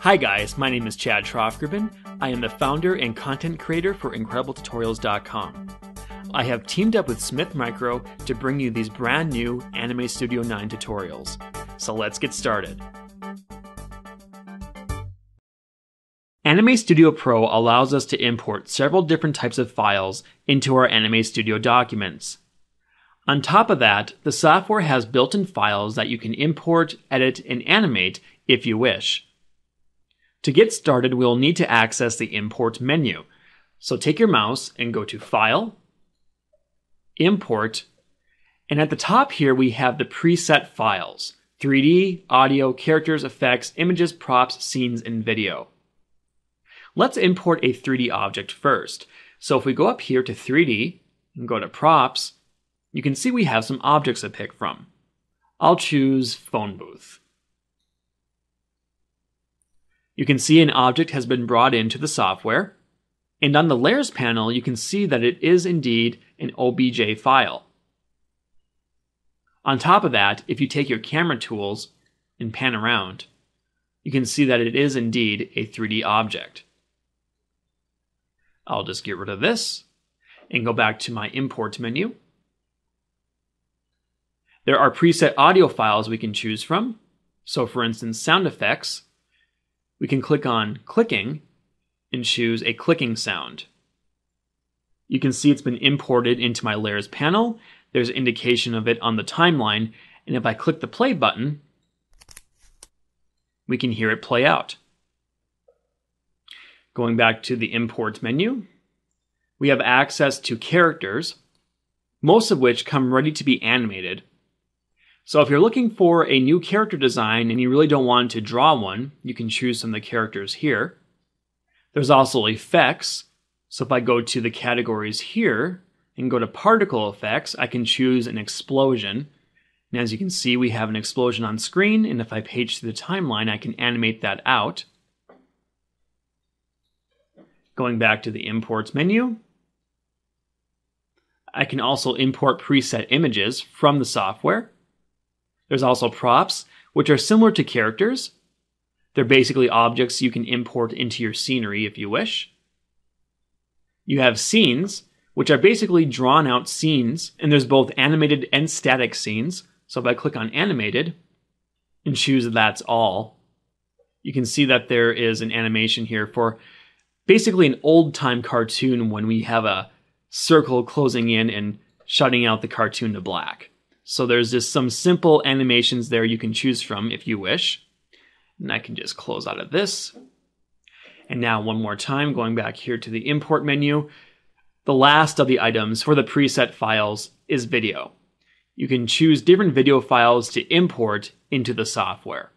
Hi guys, my name is Chad Troftgruben. I am the founder and content creator for IncredibleTutorials.com. I have teamed up with Smith Micro to bring you these brand new Anime Studio 9 tutorials. So let's get started. Anime Studio Pro allows us to import several different types of files into our Anime Studio documents. On top of that, the software has built-in files that you can import, edit, and animate if you wish. To get started, we'll need to access the import menu. So take your mouse and go to File, Import, and at the top here we have the preset files 3D, audio, characters, effects, images, props, scenes, and video. Let's import a 3D object first. So if we go up here to 3D and go to Props, you can see we have some objects to pick from. I'll choose Phone Booth. You can see an object has been brought into the software. And on the layers panel, you can see that it is indeed an OBJ file. On top of that, if you take your camera tools and pan around, you can see that it is indeed a 3D object. I'll just get rid of this and go back to my import menu. There are preset audio files we can choose from. So for instance, sound effects, we can click on clicking and choose a clicking sound. You can see it's been imported into my layers panel. There's indication of it on the timeline. And if I click the play button, we can hear it play out. Going back to the import menu, we have access to characters, most of which come ready to be animated so if you're looking for a new character design and you really don't want to draw one, you can choose some of the characters here. There's also effects. So if I go to the categories here and go to particle effects, I can choose an explosion. And as you can see, we have an explosion on screen. And if I page through the timeline, I can animate that out. Going back to the imports menu, I can also import preset images from the software. There's also props, which are similar to characters. They're basically objects you can import into your scenery if you wish. You have scenes, which are basically drawn out scenes, and there's both animated and static scenes. So if I click on animated and choose that's all, you can see that there is an animation here for basically an old time cartoon when we have a circle closing in and shutting out the cartoon to black. So there's just some simple animations there you can choose from if you wish. And I can just close out of this. And now one more time, going back here to the import menu, the last of the items for the preset files is video. You can choose different video files to import into the software.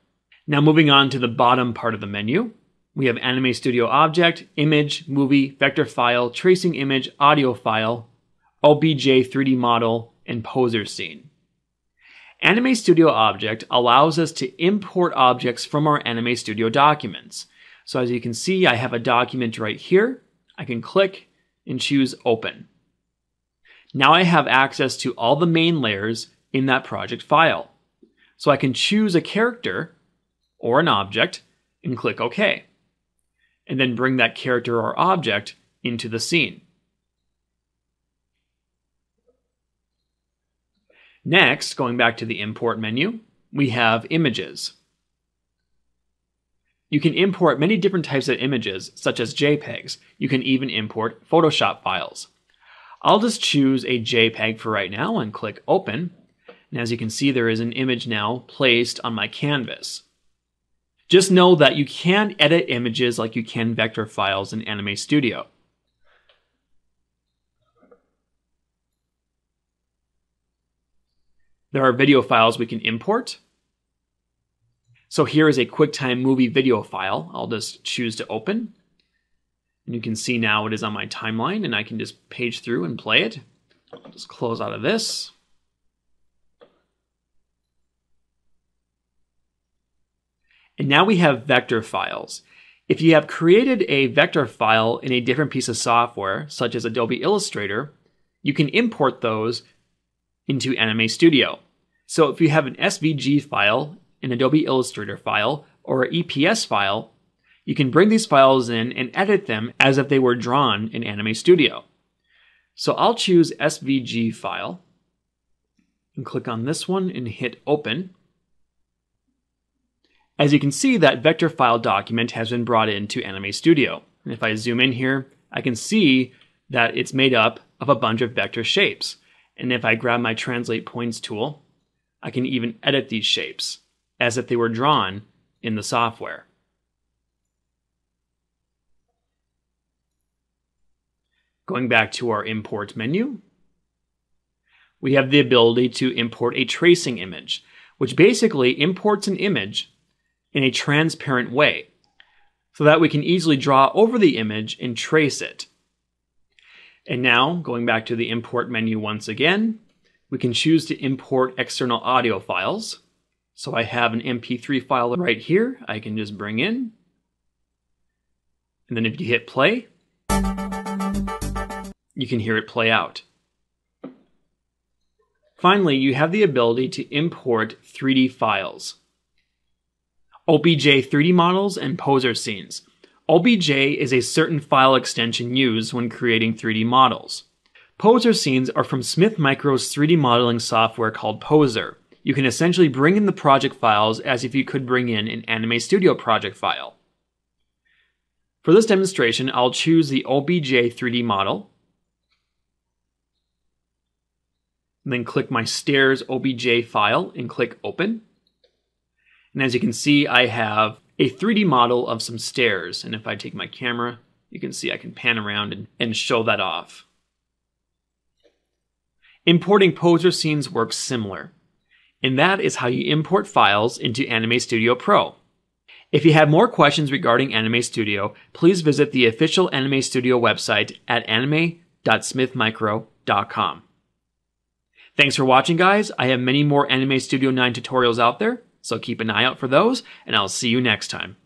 Now moving on to the bottom part of the menu, we have Anime Studio Object, Image, Movie, Vector File, Tracing Image, Audio File, OBJ 3D Model, and Poser Scene. Anime Studio Object allows us to import objects from our Anime Studio documents. So as you can see, I have a document right here. I can click and choose Open. Now I have access to all the main layers in that project file. So I can choose a character or an object and click OK. And then bring that character or object into the scene. Next, going back to the import menu, we have images. You can import many different types of images, such as JPEGs. You can even import Photoshop files. I'll just choose a JPEG for right now and click Open. And as you can see, there is an image now placed on my canvas. Just know that you can edit images like you can vector files in Anime Studio. There are video files we can import. So here is a QuickTime movie video file. I'll just choose to open. And you can see now it is on my timeline and I can just page through and play it. I'll just close out of this. And now we have vector files. If you have created a vector file in a different piece of software, such as Adobe Illustrator, you can import those into Anime Studio. So if you have an SVG file, an Adobe Illustrator file, or an EPS file, You can bring these files in and edit them as if they were drawn in Anime Studio. So I'll choose SVG file and click on this one and hit open. As you can see, that vector file document has been brought into Anime Studio. And if I zoom in here, I can see that it's made up of a bunch of vector shapes. And if I grab my translate points tool, I can even edit these shapes as if they were drawn in the software. Going back to our import menu, we have the ability to import a tracing image, which basically imports an image in a transparent way so that we can easily draw over the image and trace it. And now, going back to the import menu once again, we can choose to import external audio files. So I have an MP3 file right here I can just bring in. And then if you hit play, you can hear it play out. Finally, you have the ability to import 3D files. OBJ 3D models and poser scenes. OBJ is a certain file extension used when creating 3D models. Poser scenes are from Smith Micro's 3D modeling software called Poser. You can essentially bring in the project files as if you could bring in an Anime Studio project file. For this demonstration, I'll choose the OBJ 3D model then click my stairs OBJ file and click open. And as you can see, I have a 3D model of some stairs. And if I take my camera, you can see I can pan around and, and show that off. Importing poser scenes works similar. And that is how you import files into Anime Studio Pro. If you have more questions regarding Anime Studio, please visit the official Anime Studio website at anime.smithmicro.com. Thanks for watching, guys. I have many more Anime Studio 9 tutorials out there, so keep an eye out for those, and I'll see you next time.